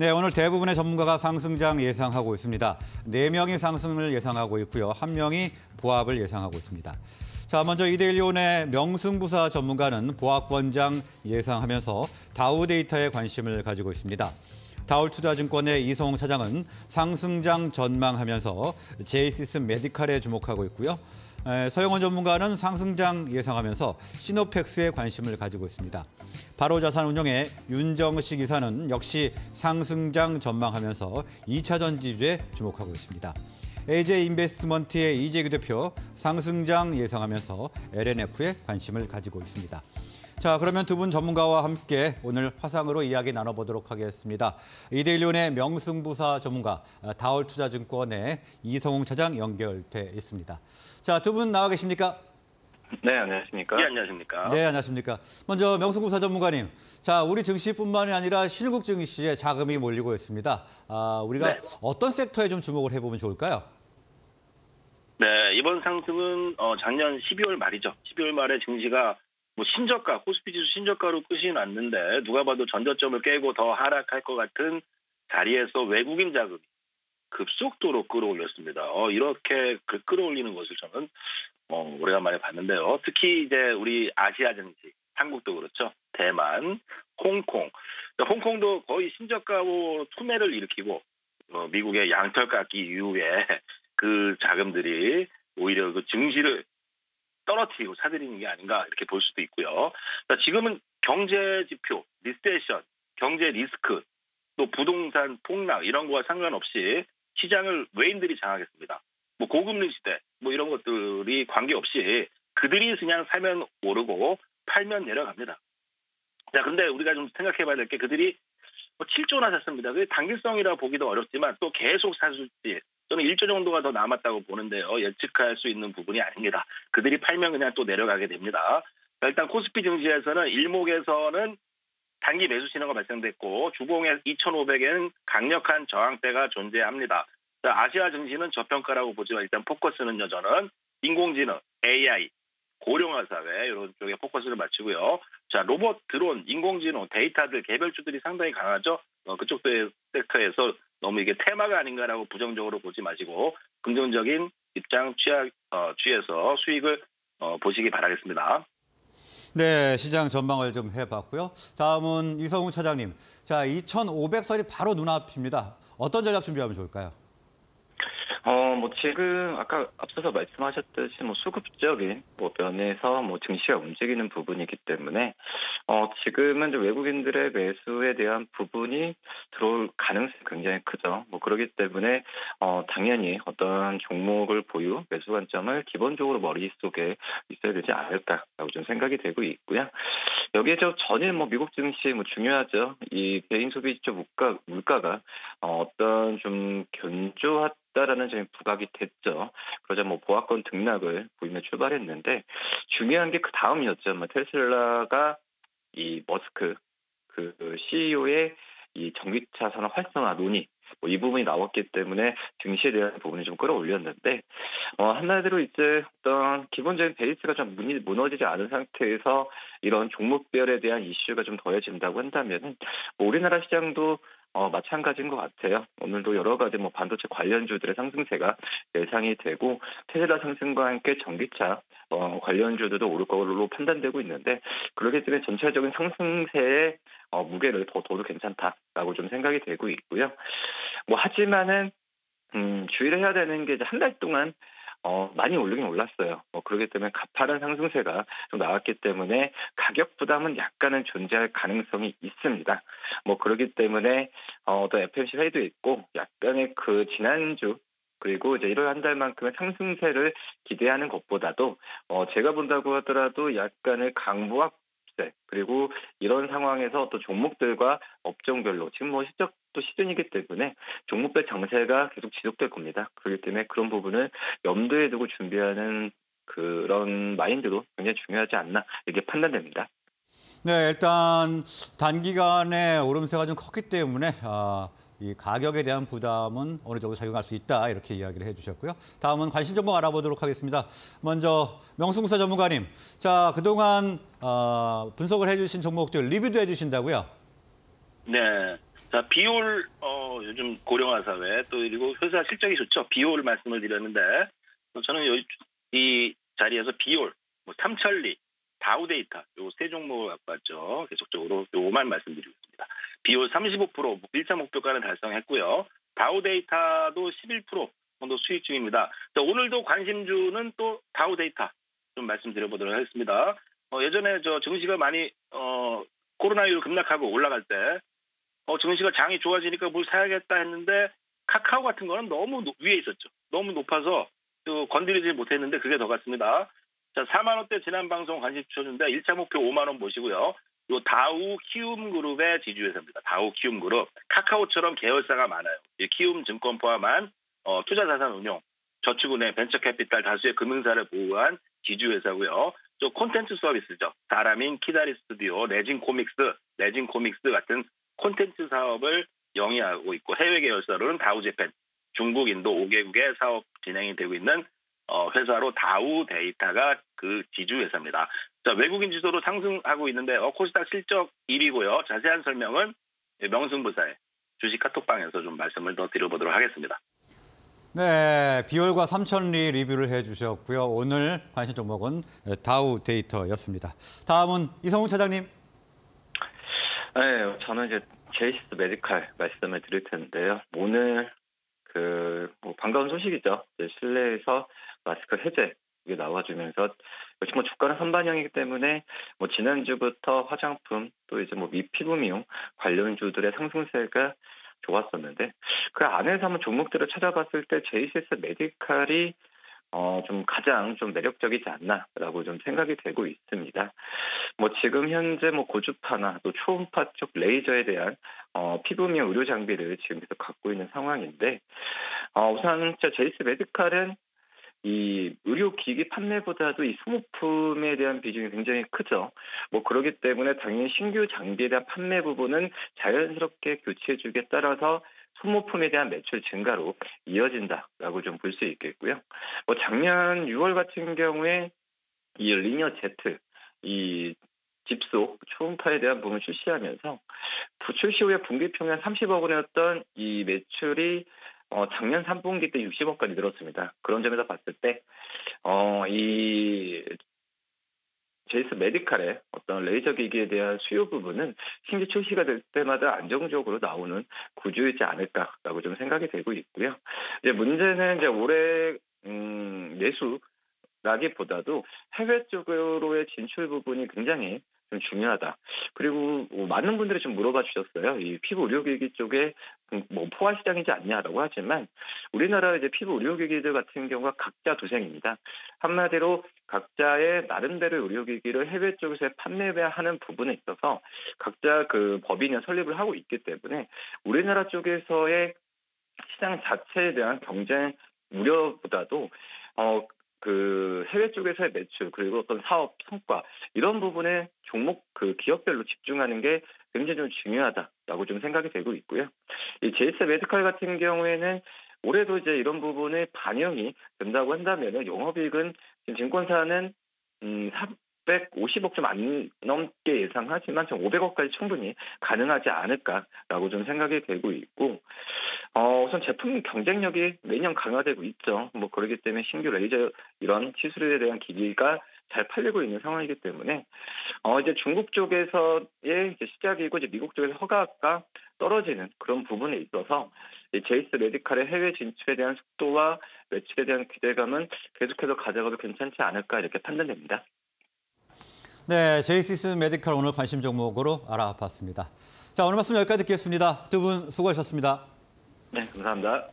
네, 오늘 대부분의 전문가가 상승장 예상하고 있습니다. 네명이 상승을 예상하고 있고요. 한명이 보합을 예상하고 있습니다. 자, 먼저 이데일리온의 명승부사 전문가는 보합권장 예상하면서 다우 데이터에 관심을 가지고 있습니다. 다울투자증권의 이성홍 차장은 상승장 전망하면서 제이시스 메디칼에 주목하고 있고요. 에, 서영원 전문가는 상승장 예상하면서 시노펙스에 관심을 가지고 있습니다. 바로 자산운용의 윤정식 이사는 역시 상승장 전망하면서 2차 전 지주에 주목하고 있습니다. AJ 인베스트먼트의 이재규 대표 상승장 예상하면서 LNF에 관심을 가지고 있습니다. 자, 그러면 두 분 전문가와 함께 오늘 화상으로 이야기 나눠보도록 하겠습니다. 이데일리온의 명승부사 전문가 다올투자증권의 이성웅 차장 연결돼 있습니다. 자, 두 분 나와 계십니까? 네, 안녕하십니까? 예, 안녕하십니까. 네, 안녕하십니까. 먼저 명승부사 전문가님. 자, 우리 증시뿐만이 아니라 실국 증시에 자금이 몰리고 있습니다. 아, 우리가 네. 어떤 섹터에 좀 주목을 해보면 좋을까요? 네, 이번 상승은 어, 작년 12월 말이죠. 12월 말에 증시가 뭐 신저가, 코스피 지수 신저가로 끝이 났는데 누가 봐도 전저점을 깨고 더 하락할 것 같은 자리에서 외국인 자금이 급속도로 끌어올렸습니다. 어, 이렇게 그 끌어올리는 것을 저는 어, 오래간만에 봤는데요. 특히 이제 우리 아시아 증시, 한국도 그렇죠. 대만, 홍콩. 홍콩도 거의 신저가로 투매를 일으키고 어, 미국의 양털 깎기 이후에 그 자금들이 오히려 그 증시를 떨어뜨리고 사들이는 게 아닌가 이렇게 볼 수도 있고요. 자, 지금은 경제 지표, 리세션, 경제 리스크, 또 부동산 폭락 이런 거와 상관없이 시장을 외인들이 장악했습니다. 뭐 고금리 시대, 뭐 이런 것들이 관계없이 그들이 그냥 사면 오르고 팔면 내려갑니다. 자, 근데 우리가 좀 생각해 봐야 될 게 그들이 뭐 7조나 샀습니다. 그 단기성이라 보기도 어렵지만 또 계속 사실지 저는 1조 정도가 더 남았다고 보는데요. 예측할 수 있는 부분이 아닙니다. 그들이 팔면 그냥 또 내려가게 됩니다. 자, 일단 코스피 증시에서는 일목에서는 단기 매수 신호가 발생됐고 주봉의 2,500에는 강력한 저항대가 존재합니다. 자, 아시아 증시는 저평가라고 보지만 일단 포커스는요. 저는 인공지능, AI, 고령화 사회 이런 쪽에 포커스를 맞추고요. 자, 로봇, 드론, 인공지능, 데이터들 개별주들이 상당히 강하죠. 어, 그쪽 섹터에서 너무 이게 테마가 아닌가라고 부정적으로 보지 마시고 긍정적인 입장 취하, 어, 취해서 수익을 어, 보시기 바라겠습니다. 네, 시장 전망을 좀 해봤고요. 다음은 이성우 차장님. 자, 2,500선이 바로 눈앞입니다. 어떤 전략 준비하면 좋을까요? 어, 뭐 지금 아까 앞서서 말씀하셨듯이 뭐 수급적인 뭐 면에서 뭐 증시가 움직이는 부분이기 때문에 어, 지금은 이제 외국인들의 매수에 대한 부분이 들어올 가능성이 굉장히 크죠. 뭐 그렇기 때문에 어, 당연히 어떤 종목을 보유 매수 관점을 기본적으로 머릿속에 있어야 되지 않을까라고 좀 생각이 되고 있고요. 여기에 저 전일 뭐 미국 증시 뭐 중요하죠. 이 개인 소비자 물가 물가가 어, 어떤 좀 견조 하다라는 점이 부각이 됐죠. 그러자 뭐 보합권 등락을 보이며 출발했는데 중요한 게 그 다음이었죠. 뭐 테슬라가 이 머스크 그 CEO의 이 전기차 산업 활성화 논의 뭐 이 부분이 나왔기 때문에 증시에 대한 부분이 좀 끌어올렸는데 어, 한마디로 이제 어떤 기본적인 베이스가 좀 무너지지 않은 상태에서 이런 종목별에 대한 이슈가 좀 더해진다고 한다면 뭐 우리나라 시장도 어, 마찬가지인 것 같아요. 오늘도 여러 가지 뭐 반도체 관련주들의 상승세가 예상이 되고 테슬라 상승과 함께 전기차 어, 관련주들도 오를 걸로 판단되고 있는데 그렇기 때문에 전체적인 상승세의 어, 무게를 더 둬도 괜찮다라고 좀 생각이 되고 있고요. 뭐 하지만은 음, 주의를 해야 되는 게 한 달 동안 어, 많이 오르긴 올랐어요. 뭐 그렇기 때문에 가파른 상승세가 좀 나왔기 때문에 가격 부담은 약간은 존재할 가능성이 있습니다. 뭐 그렇기 때문에 어, 또 FMC 회의도 있고 약간의 그 지난주 그리고 이제 1월 한 달만큼의 상승세를 기대하는 것보다도 어, 제가 본다고 하더라도 약간의 강보합 세 그리고 이런 상황에서 또 종목들과 업종별로 지금 뭐또 시즌이기 때문에 종목별 장세가 계속 지속될 겁니다. 그렇기 때문에 그런 부분을 염두에 두고 준비하는 그런 마인드도 굉장히 중요하지 않나 이렇게 판단됩니다. 네, 일단 단기간에 오름세가 좀 컸기 때문에 아, 이 가격에 대한 부담은 어느 정도 작용할 수 있다 이렇게 이야기를 해주셨고요. 다음은 관심 정보 알아보도록 하겠습니다. 먼저 명승부사 전문가님, 자 그동안 어, 분석을 해주신 종목들 리뷰도 해주신다고요? 네. 자, 비올, 어, 요즘 고령화 사회, 또 그리고 회사 실적이 좋죠. 비올 말씀을 드렸는데, 어, 저는 요, 이 자리에서 비올, 뭐 삼천리, 다우데이터, 요 세 종목을 갖고 왔죠. 계속적으로 요만 말씀드리겠습니다. 비올 35% 1차 목표가는 달성했고요. 다우 데이터도 11% 정도 수익 중입니다. 자, 오늘도 관심주는 또 다우 데이터 좀 말씀드려보도록 하겠습니다. 어, 예전에 저 증시가 많이 어, 코로나19 급락하고 올라갈 때 어, 증시가 장이 좋아지니까 뭘 사야겠다 했는데 카카오 같은 거는 너무 노- 위에 있었죠. 너무 높아서 또 건드리지 못했는데 그게 더 같습니다. 자, 4만 원대 지난 방송 관심 주셨는데 1차 목표 5만 원 보시고요. 요 다우 키움 그룹의 지주회사입니다. 다우 키움 그룹. 카카오처럼 계열사가 많아요. 이 키움 증권 포함한 어, 투자자산 운용, 저축은행, 벤처캐피탈 다수의 금융사를 보유한 지주회사고요. 또 콘텐츠 서비스죠. 사람인, 키다리 스튜디오, 레진 코믹스, 레진 코믹스 같은 콘텐츠 사업을 영위하고 있고 해외 계열사로는 다우재팬, 중국, 인도 5개국의 사업 진행이 되고 있는 어, 회사로 다우 데이터가 그 지주 회사입니다. 자, 외국인 매수로 상승하고 있는데 어, 코스닥 실적 1위고요. 자세한 설명은 명승부사의 주식 카톡방에서 좀 말씀을 더 드려보도록 하겠습니다. 네, 비올과 삼천리 리뷰를 해주셨고요. 오늘 관심 종목은 다우 데이터였습니다. 다음은 이성훈 차장님. 네, 저는 이제 제이시스 메디칼 말씀을 드릴 텐데요. 오늘 그 뭐 반가운 소식이죠. 실내에서 마스크 해제 이게 나와주면서 역시 뭐 주가는 선반영이기 때문에 뭐 지난주부터 화장품 또 이제 뭐 미피부 미용 관련주들의 상승세가 좋았었는데 그 안에서 한번 종목들을 찾아봤을 때 제이시스 메디칼이 어, 좀 가장 좀 매력적이지 않나라고 좀 생각이 되고 있습니다. 뭐 지금 현재 뭐 고주파나 또 초음파 쪽 레이저에 대한 어, 피부 미용 의료 장비를 지금 계속 갖고 있는 상황인데 어, 우선 진짜 제이스 메디칼은 이 의료기기 판매보다도 이 소모품에 대한 비중이 굉장히 크죠. 뭐 그렇기 때문에 당연히 신규 장비에 대한 판매 부분은 자연스럽게 교체주기에 따라서 소모품에 대한 매출 증가로 이어진다라고 좀 볼 수 있겠고요. 뭐 작년 6월 같은 경우에 이 리니어 Z 이 집속 초음파에 대한 부분을 출시하면서 부- 출시 후에 분기 평균 30억 원이었던 이 매출이 어, 작년 3분기 때 60억까지 늘었습니다. 그런 점에서 봤을 때, 어, 이, 제이스 메디칼의 어떤 레이저 기기에 대한 수요 부분은 신규 출시가 될 때마다 안정적으로 나오는 구조이지 않을까라고 좀 생각이 되고 있고요. 이제 문제는 이제 올해, 음, 내수 라기보다도 해외 쪽으로의 진출 부분이 굉장히 좀 중요하다. 그리고 뭐 많은 분들이 좀 물어봐 주셨어요. 이 피부 의료기기 쪽에 음, 뭐 포화 시장이지 않냐라고 하지만 우리나라 이제 피부 의료기기들 같은 경우가 각자 도생입니다. 한마디로 각자의 나름대로 의료기기를 해외 쪽에서 판매하는 부분에 있어서 각자 그 법인이 설립을 하고 있기 때문에 우리나라 쪽에서의 시장 자체에 대한 경쟁 우려보다도 어, 그 해외 쪽에서의 매출 그리고 어떤 사업 성과 이런 부분에 종목 그 기업별로 집중하는 게 굉장히 좀 중요하다라고 좀 생각이 되고 있고요. 이 제이스 메디칼 같은 경우에는 올해도 이제 이런 부분에 반영이 된다고 한다면은 영업이익은 지금 증권사는 음 350억 좀 안 넘게 예상하지만 좀 500억까지 충분히 가능하지 않을까라고 좀 생각이 되고 있고 어, 우선 제품 경쟁력이 매년 강화되고 있죠. 뭐 그렇기 때문에 신규 레이저 이런 시술에 대한 기기가 잘 팔리고 있는 상황이기 때문에 어 이제 중국 쪽에서의 이제 시작이고 이제 미국 쪽에서 허가가 떨어지는 그런 부분에 있어서 이 제이스 메디칼의 해외 진출에 대한 속도와 매출에 대한 기대감은 계속해서 가져가도 괜찮지 않을까 이렇게 판단됩니다. 네, 제이시스 메디칼 오늘 관심 종목으로 알아봤습니다. 자, 오늘 말씀 여기까지 듣겠습니다. 두 분 수고하셨습니다. 네, 감사합니다.